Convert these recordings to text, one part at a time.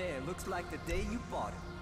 There, looks like the day you bought it.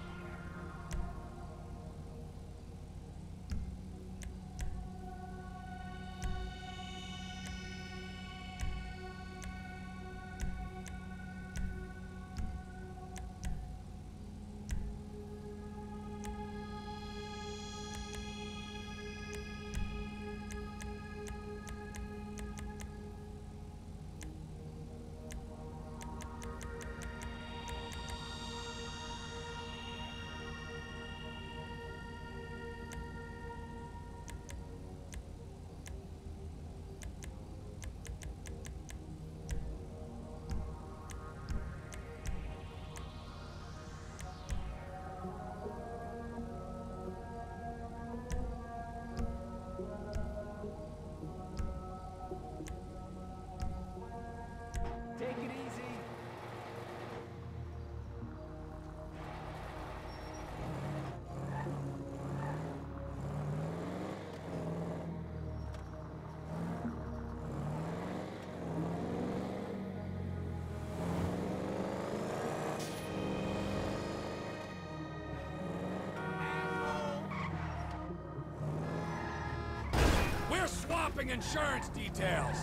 We're insurance details.